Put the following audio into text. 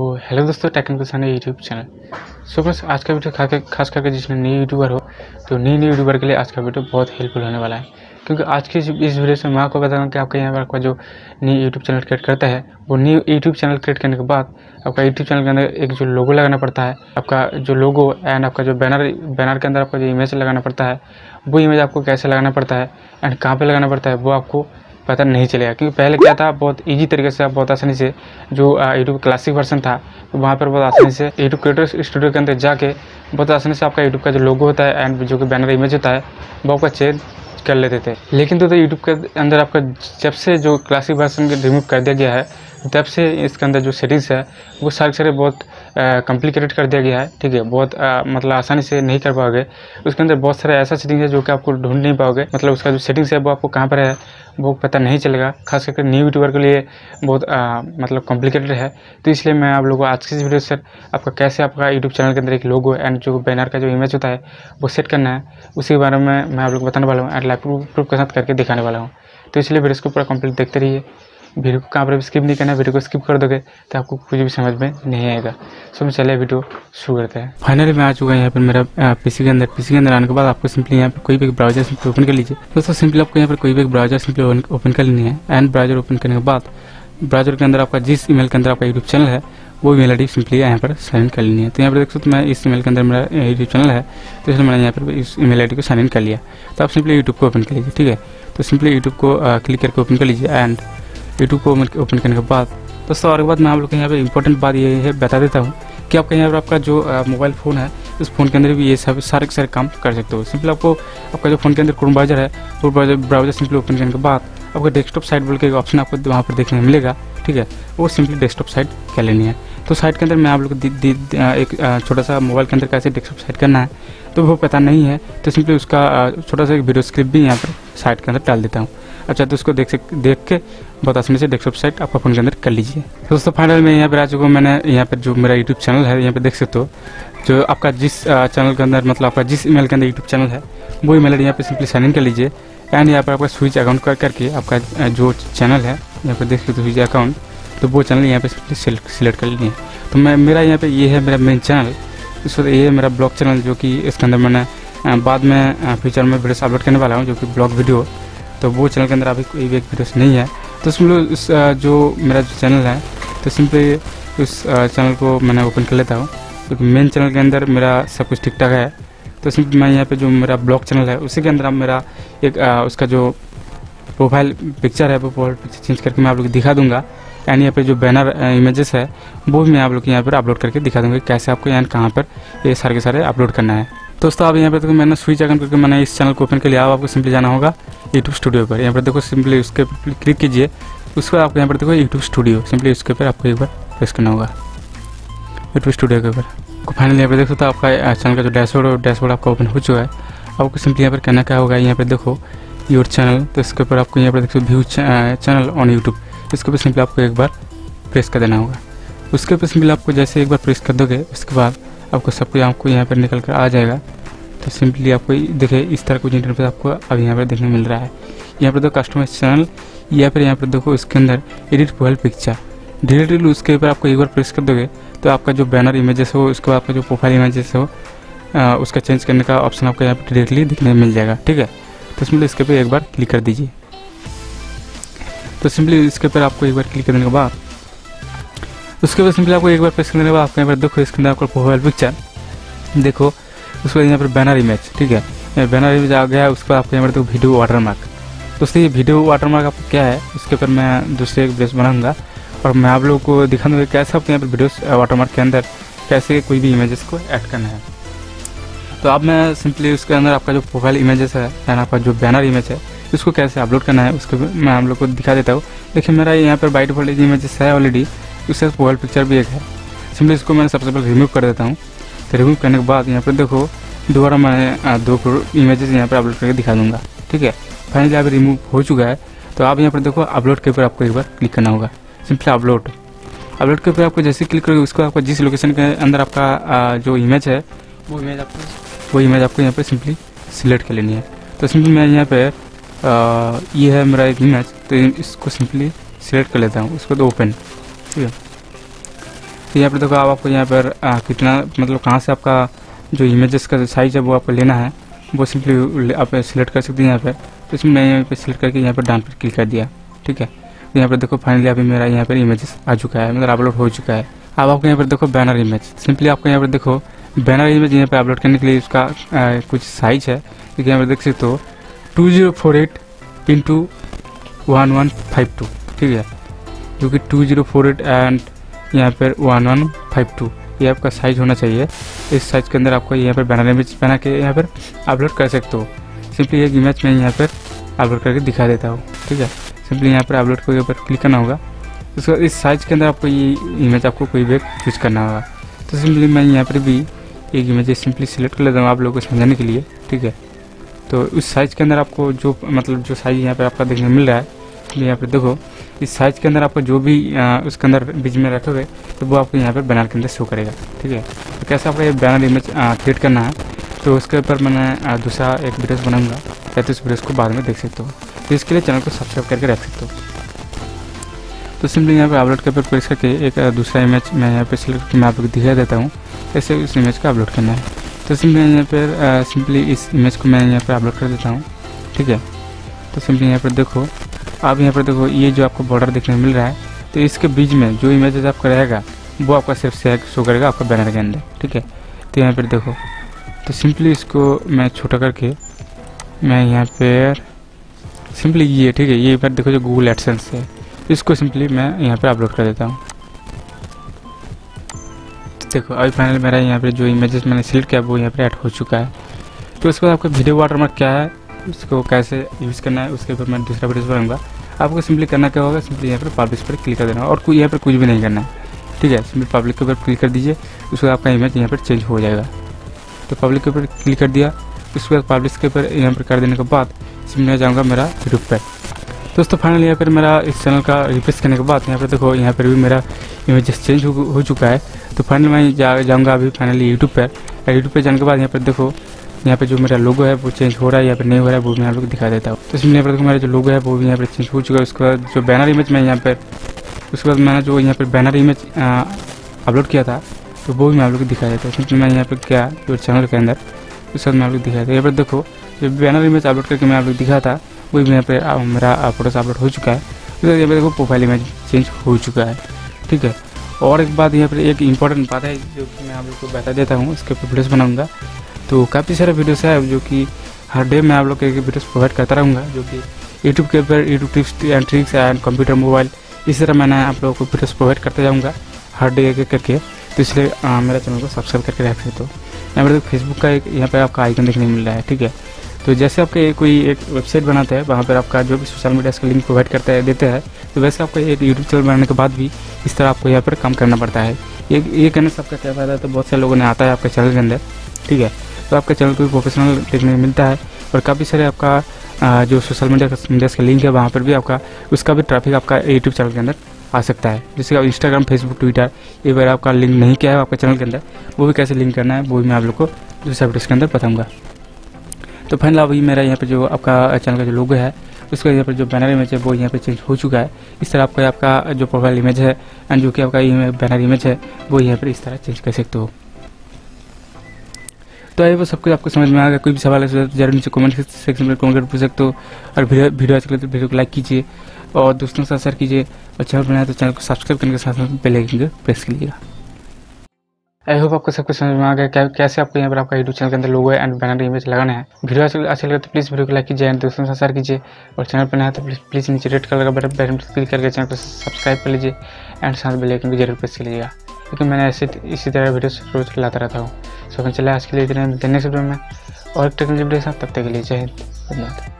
तो हेलो दोस्तों technical Sane YouTube channel so बस आज का वीडियो खाकर खास करके जिसने नई यूट्यूबर हो तो नई न्यू यूट्यूबर के लिए आज का वीडियो बहुत हेल्पफुल होने वाला है। क्योंकि आज की इस वीडियो से मैं आपको बताऊँगा कि आपका यहाँ पर आपका जो नई यूट्यूब चैनल क्रिएट करता है, वो न्यू यूट्यूब चैनल क्रिएट करने के बाद आपका यूट्यूब चैनल के अंदर एक जो लोगो लगाना पड़ता है, आपका जो लोगो एंड आपका जो बैनर बैनर के अंदर आपका जो इमेज लगाना पड़ता है, वो इमेज आपको कैसे लगाना पड़ता है एंड कहाँ पर लगाना पड़ता है, वो आपको पता नहीं चलेगा क्योंकि पहले क्या था बहुत इजी तरीके से आप बहुत आसानी से जो यूट्यूब क्लासिक वर्सन था तो वहाँ पर बहुत आसानी से यूट्यूब क्रिएटर स्टूडियो के अंदर जाके बहुत आसानी से आपका यूट्यूब का जो लोगो होता है एंड जो कि बैनर इमेज होता है वो आपका चेंज कर लेते थे। लेकिन तो, तो यूट्यूब के अंदर आपका जब से जो क्लासिक वर्सन रिमूव कर दिया गया है तब से इसके अंदर जो सेटिंग्स है वो सारे सारे बहुत कॉम्प्लिकेटेड कर दिया गया है ठीक है? बहुत आ, मतलब आसानी से नहीं कर पाओगे। उसके अंदर बहुत सारे ऐसा सेटिंग है जो कि आपको ढूंढ नहीं पाओगे। मतलब उसका जो सेटिंग्स है वो आपको कहाँ पर है वो पता नहीं चलेगा। खास करके न्यू यूट्यूबर के लिए बहुत आ, मतलब कॉम्प्लिकेटेड है। तो इसलिए मैं आप लोगों को आज की इस वीडियो से आपका कैसे आपका यूट्यूब चैनल के अंदर एक लोगो एंड जो बैनर का जो इमेज होता है वो सेट करना है उसी बारे में मैं आप लोग बताने वाला हूँ एंड लाइव प्रूफ के साथ करके दिखाने वाला हूँ। तो इसलिए वीडियो को पूरा कंप्लीट देखते रहिए। वीडियो को कहाँ पर स्किप नहीं करना, वीडियो को स्किप कर दोगे तो आपको कुछ भी समझ में नहीं आएगा। सो मैं चलिए वीडियो शुरू करते हैं। फाइनली मैं आ चुका है यहाँ पर मेरा पीसी के अंदर। पीसी के अंदर आने के बाद आपको सिंपली यहाँ पर कोई भी ब्राउज़र ओपन कर लीजिए। दोस्तों सिंपली आपको यहाँ पर कोई भी ब्राउज़र सिंपली ओपन कर लेनी है। एंड ब्राउज़र ओपन करने के बाद ब्राउज़र के अंदर आपका जिस ईमेल के अंदर आपका यूट्यूब चैनल है, वो ईमेल आई सिंपली यहाँ पर साइन इन कर लेनी है। तो यहाँ पर देख सकते मैं इस ईमेल के अंदर मेरा यूट्यूब चैनल है तो इसलिए मैंने यहाँ पर इस ईमेल आई को साइन इन कर लिया। तो आप सिंपली यूट्यूब को ओपन कर लीजिए, ठीक है? तो सिंपली यूट्यूब को क्लिक करके ओपन कर लीजिए। एंड यूट्यूब को ओपन करने के बाद। दोस्तों, और बाद मैं आप लोग को यहाँ पे इंपॉर्टेंट बात ये है, बता देता हूँ कि आपका यहाँ पर आपका जो मोबाइल फ़ोन है इस फ़ोन के अंदर भी ये सब सारे के सारे काम कर सकते हो। सिंपल आपको, आपका जो फ़ोन के अंदर क्रोम ब्राउज़र है, वो ब्राउज़र सिंपली ओपन करने के बाद आपको डेस्कटॉप साइट बोल के ऑप्शन आपको वहाँ पर देखने को मिलेगा, ठीक है? वो सिंपली डेस्कटॉप साइट क्या लेनी है? तो साइट के अंदर मैं आप लोग एक छोटा सा मोबाइल के अंदर कैसे डेस्कटॉप साइट करना है तो वो पता नहीं है तो सिंपली उसका छोटा सा एक वीडियो स्क्रिप्ट भी यहाँ पर साइट के अंदर डाल देता हूँ। अच्छा तो उसको देख सक, देख के बहुत आसानी से डेस्कटॉप साइट आपका फ़ोन के अंदर कर लीजिए। तो दोस्तों फाइनल में यहाँ पर आ चुका हूँ मैंने यहाँ पर जो मेरा यूट्यूब चैनल है, यहाँ पर देख सकते हो, जो आपका जिस चैनल के अंदर मतलब आपका जिस ईमेल के अंदर यूट्यूब चैनल है, वो ईमेल आई यहाँ पर सिंपली साइन इन कर लीजिए। एंड यहाँ पर आपका स्विच अकाउंट कर, करके आपका जो चैनल है, यहाँ पर देख सकते हो स्विच अकाउंट तो वो चैनल यहाँ पे सिलेक्ट कर लीजिए। तो मैं, मेरा यहाँ पे ये है मेरा मेन चैनल इस वक्त ये है मेरा ब्लॉग चैनल जो कि इसके अंदर मैंने बाद में फ्यूचर में वीडियोस अपलोड करने वाला हूँ, जो कि ब्लॉग वीडियो तो वो चैनल के अंदर अभी कोई भी एक वीडियोस नहीं है। तो उसमें उस जो मेरा जो चैनल है तो सिंपली उस चैनल को मैंने ओपन कर लेता हूँ। क्योंकि मेन चैनल के अंदर मेरा सब कुछ ठीक ठाक है। तो सिंपली मैं यहाँ पे जो मेरा ब्लॉग चैनल है उसी के अंदर अब मेरा एक आ, उसका जो प्रोफ़ाइल पिक्चर है वो प्रोफ़ाइल पिक्चर चेंज करके मैं आप लोग दिखा दूँगा। एंड यहाँ पे जो बैनर इमेजेस है वो भी मैं आप लोग यहाँ पर अपलोड करके दिखा दूँगा कैसे आपको यहाँ कहाँ पर ये सारे के सारे अपलोड करना है। दोस्तों, आप यहाँ पर देखो मैंने स्विच अकाउंट करके मैंने इस चैनल को ओपन कर लिया। आपको सिंपली जाना होगा यूट्यूब स्टूडियो पर। यहाँ पर देखो सिंपली उसके क्लिक कीजिए। उसके बाद आपको यहाँ पर देखो यूट्यूब स्टूडियो सिंपली उसके ऊपर आपको एक बार प्रेस करना होगा। यूट्यूब स्टूडियो के ऊपर। आपको फाइनली यहाँ पर देखो तो आपका चैनल का जो डैशबोर्ड डैशबोर्ड आपका ओपन हो चुका है। आपको सिंपली यहाँ पर कहना क्या होगा? यहाँ पर देखो योर चैनल तो इसके ऊपर आपको यहाँ पर देखो व्यू चैनल ऑन यूट्यूब इसके ऊपर सिंपली आपको एक बार प्रेस कर देना होगा। उसके ऊपर सिंपली आपको जैसे एक बार प्रेस कर दोगे, उसके बाद आपको सब कुछ आपको यहाँ पर निकल कर आ जाएगा। तो सिंपली आपको देखिए इस तरह कुछ इंटरफेस आपको अब यहाँ पर देखने मिल रहा है। यहाँ पर देखो कस्टमाइज चैनल या फिर यहाँ पर देखो इसके अंदर एडिट प्रोफ़ाइल पिक्चर डिलीट उसके ऊपर आपको एक बार प्रेस कर दोगे तो आपका जो बैनर इमेजेस हो, उसके बाद आपका जो प्रोफ़ाइल इमेजेस हो उसका चेंज करने का ऑप्शन आपको यहाँ पर डायरेक्टली दिखने मिल जाएगा, ठीक है? तो सिंपली इसके ऊपर एक बार क्लिक कर दीजिए। तो सिंपली इसके ऊपर आपको एक बार क्लिक करने के बाद उसके बाद सिंपली आपको एक बार प्रेस करने के आपको यहाँ पर देखो इसके अंदर आपका प्रोफ़ाइल पिक्चर देखो, उसके बाद यहाँ पर बैनर इमेज ठीक है? बैनर इमेज आ गया, उसके बाद आपको यहाँ पर देखो वीडियो वाटर मार्क दोस्तों ये वीडियो वाटर मार्क आपको क्या है, उसके ऊपर मैं दूसरे एक वीडियो बनाऊँगा। और मैं आप लोगों को दिखा दूँगा कैसे आपके यहाँ पर वीडियो वाटर मार्क के अंदर कैसे कोई भी इमेजेस को ऐड करना है। तो अब मैं सिंपली उसके अंदर आपका जो प्रोफ़ाइल इमेजेस है एंड आपका जो बैनर इमेज है उसको कैसे अपलोड करना है, उसको मैं आप लोग को दिखा देता हूँ। देखिए, मेरा यहाँ पर बाइट डिफ़ॉल्ट इमेजेस है ऑलरेडी उससे प्रोफ़ाइल पिक्चर भी एक है। सिंपली इसको मैंने सबसे पहले रिमूव कर देता हूँ। तो रिमूव करने के बाद यहाँ पर देखो, दोबारा मैं दो इमेजेस यहाँ पर अपलोड करके दिखा दूँगा। ठीक है? फाइनली अब रिमूव हो चुका है। तो आप यहाँ पर देखो अपलोड के ऊपर आपको एक बार क्लिक करना होगा। सिंपली अपलोड अपलोड के ऊपर आपको जैसे क्लिक करोगे, उसको आपको जिस लोकेशन के अंदर आपका जो इमेज है, वो इमेज आपको, वो इमेज आपको यहाँ पर सिंपली सिलेक्ट कर लेनी है। तो सिंपली मैं यहाँ पे ये है मेरा एक इमेज तो इसको सिंपली सिलेक्ट कर लेता हूँ। उसको तो ओपन ठीक है। तो यहाँ पर देखो आप आपको यहाँ पर आ, कितना मतलब कहाँ से आपका जो इमेजेस का साइज़ है वो आपको लेना है वो सिंपली आप सिलेक्ट कर सकते हैं यहाँ पर तो इसमें मैं यहाँ पर सिलेक्ट करके यहाँ पर डाउन पर क्लिक कर दिया ठीक है। तो यहाँ पर देखो फाइनली अभी मेरा यहाँ पर इमेजेस आ चुका है मतलब अपलोड हो चुका है। अब आपको यहाँ पर देखो बैनर इमेज सिंपली आपको यहाँ पर देखो बैनर इमेज यहाँ पर अपलोड करने के लिए उसका कुछ साइज़ है। क्योंकि यहाँ पर देख सकते हो two zero four eight into one one five two ठीक है। जो कि two zero four eight and यहाँ पर वन वन फाइव टू ये आपका साइज़ होना चाहिए। इस साइज़ के अंदर आपको यहाँ पर बैनर इमेज बना के यहाँ पर अपलोड कर सकते हो। सिंपली एक इमेज मैं यहाँ पर अपलोड करके दिखा देता हूँ, ठीक है? सिंपली यहाँ पर अपलोड को ऊपर क्लिक करना होगा। उसके बाद इस साइज़ के अंदर आपको ये इमेज आपको कोई भी चूज़ करना होगा। तो सिंपली मैं यहाँ पर भी एक इमेज सिंपली सिलेक्ट कर लेता हूँ आप लोगों को समझाने के लिए, ठीक है? तो उस साइज़ के अंदर आपको जो मतलब जो साइज़ यहाँ पर आपका देखने मिल रहा है यहाँ पर देखो इस साइज़ के अंदर आपको जो भी आ, उसके अंदर बीच में रखोगे तो वो आपको यहाँ पर बैनर के अंदर शो करेगा ठीक है? तो कैसे आपको ये बैनर इमेज क्रिएट करना है तो उसके ऊपर मैंने दूसरा एक वीडियोस बनाऊँगा या तो उस वीडियोस को बाद में देख सकते हो। तो इसके लिए चैनल को सब्सक्राइब करके रख सकते हो। तो सिंपली यहाँ पर अपलोड के ऊपर प्रेस करके एक दूसरा इमेज मैं यहाँ पर सिलेक्ट मैं आपको दिखा देता हूँ कैसे उस इमेज को अपलोड करना है। तो सिंपली यहाँ पर सिंपली इस इमेज को मैं यहाँ पर अपलोड कर देता हूँ ठीक है? तो सिंपली यहाँ पर देखो आप यहाँ पर देखो, ये जो आपको बॉर्डर देखने मिल रहा है तो इसके बीच में जो इमेजेस आपका रहेगा, वो आपका सिर्फ़ से शो करेगा आपका बैनर के अंदर, ठीक है? तो यहाँ पर देखो तो सिंपली इसको मैं छोटा करके, मैं यहाँ पर सिंपली ये, ठीक है, ये बार देखो जो गूगल एडसेंस है, इसको सिंपली मैं यहाँ पर अपलोड कर देता हूँ। तो देखो, अभी फाइनल मेरा यहाँ पर जो इमेजेस मैंने सिलेक्ट किया, वो यहाँ पर ऐड हो चुका है। तो उसके बाद आपका वीडियो वाटरमार्क क्या है? उसको कैसे यूज़ करना है उसके ऊपर मैं दूसरा वीडियो बनाऊँगा आपको सिंपली करना क्या होगा सिंपली यहाँ पर पब्लिश पर क्लिक कर देना और यहाँ पर कुछ भी नहीं करना है। ठीक है सिंपली पब्लिक के ऊपर क्लिक कर दीजिए उसके बाद आपका इमेज यहाँ पर चेंज हो जाएगा। तो पब्लिक के ऊपर क्लिक कर दिया उसके बाद पब्लिश के ऊपर यहाँ पर कर देने के बाद सिंपली मैं जाऊँगा मेरा यूट्यूब पर दोस्तों फाइनली यहाँ पर मेरा इस चैनल का रिफ्रेश करने के बाद यहाँ पर देखो यहाँ पर भी मेरा इमेजेस चेंज हो, चुका है। तो फाइनली मैं जाऊँगा अभी फाइनली यूट्यूब पर यूट्यूब पर जाने के बाद यहाँ पर देखो यहाँ पे जो मेरा लोगो है, वो चेंज हो रहा है या फिर नहीं हो रहा है, वो मैं आप लोग दिखा देता हूँ। तो इसमें यहाँ पर देखो मेरा जो लोगो है, वो भी यहाँ पर चेंज हो चुका है। उसके बाद जो बैनर इमेज मैं यहाँ पर उसके बाद मैंने जो यहाँ पर बैनर इमेज अपलोड किया था तो वो भी मैं आप लोग को दिखा देता हूँ। मैं यहाँ पर क्या, जो चैनल के अंदर, उसके बाद मैं आप लोग दिखाया था यहाँ पर देखो, जो बैनर इमेज अपलोड करके मैं आप लोग दिखा था, वो भी यहाँ पर मेरा फोटोस अपलोड हो चुका है। उसके बाद यहाँ पर देखो प्रोफ़ाइल इमेज चेंज हो चुका है। ठीक है? और एक बात यहाँ पर एक इंपॉर्टेंट बात है, जो कि मैं आप लोग को बता देता हूँ, उसके ऊपर वीडियोस बनाऊँगा। तो काफ़ी सारे वीडियोस है जो कि हर डे मैं आप लोग के वीडियोस प्रोवाइड करता रहूँगा, जो कि यूट्यूब के ऊपर YouTube tips and tricks and computer mobile इस तरह मैंने आप लोगों को वीडियोस प्रोवाइड करता जाऊँगा हर डे एक करके। तो इसलिए मेरा चैनल को सब्सक्राइब करके रख सकते हो यहाँ पर फेसबुक का एक, यहाँ पर आपका आइकन देखने मिल रहा है, ठीक है? तो जैसे आपके कोई एक वेबसाइट बनाते हैं, वहाँ पर आपका जो भी सोशल मीडिया का लिंक प्रोवाइड करता है, देते हैं तो वैसे आपको एक यूट्यूब चैनल बनाने के बाद भी इस तरह आपको यहाँ पर काम करना पड़ता है। ये ये करने से आपका क्या फ़ायदा है तो बहुत सारे लोगों ने आता है आपके चैनल के अंदर, ठीक है? तो आपका चैनल को प्रोफेशनल देखने मिलता है और काफ़ी सारे आपका जो सोशल मीडिया मीडिया का लिंक है, वहाँ पर भी आपका, उसका भी ट्रैफ़िक आपका यूट्यूब चैनल के अंदर आ सकता है। जैसे आप इंस्टाग्राम फेसबुक ट्विटर ये बार आपका लिंक नहीं किया है आपके चैनल के अंदर, वो भी कैसे लिंक करना है, वो भी मैं आप लोग को दूसरे वीडियो के अंदर बताऊँगा। तो फाइनल अभी मेरा यहाँ पर जो आपका चैनल का जो लोगो है, उसका यहाँ पर जो बैनर इमेज है, वो यहाँ पे चेंज हो चुका है। इस तरह आपका आपका जो प्रोफ़ाइल इमेज है एंड जो कि आपका बैनर इमेज है, वो यहाँ पर इस तरह चेंज कर सकते हो। तो आई वो सब कुछ आपको समझ में आ गया कोई भी सवाल है तो ज़रूर नीचे कमेंट सेक्शन में कमेंट कर पूछ सकते हो। और वीडियो अच्छा लगे तो वीडियो को लाइक कीजिए और दोस्तों के साथ शेयर कीजिए। और चैनल बनाए तो चैनल को सब्सक्राइब करने के साथ साथ बेल आइकन को प्रेस कीजिएगा आई होप आपको सब कुछ समझ में आ गया। क्या कैसे आपको यहाँ पर आपका यूट्यूब चैनल के अंदर लोगो एंड बैनर इमेज लगाना है? वीडियो अच्छा लगे तो प्लीज़ वीडियो को लाइक कीजिए एंड दोस्तों के साथ शेयर कीजिए। और चैनल पर नया तो प्लीज़ नीचे रेड कलर का बटन क्लिक करके चैनल को सब्सक्राइब कर लीजिए। एंड साथ बेल आइकन भी ज़रूर प्रेस कर लीजिएगा क्योंकि मैंने ऐसे इसी तरह वीडियोस रोज लाता रहता हूँ। सो चले आज के लिए इतने नेक्स्ट वीडियो में। और टेक्निकल वीडियो तब तक के लिए जय हिंद। धन्यवाद।